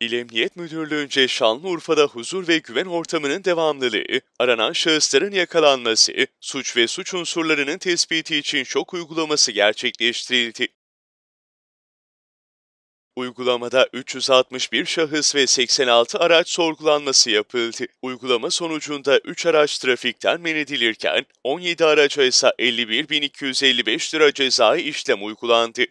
İl Emniyet Müdürlüğü'nce Şanlıurfa'da huzur ve güven ortamının devamlılığı, aranan şahısların yakalanması, suç ve suç unsurlarının tespiti için şok uygulaması gerçekleştirildi. Uygulamada 361 şahıs ve 86 araç sorgulanması yapıldı. Uygulama sonucunda 3 araç trafikten men edilirken 17 araca ise 51.255 lira cezai işlem uygulandı.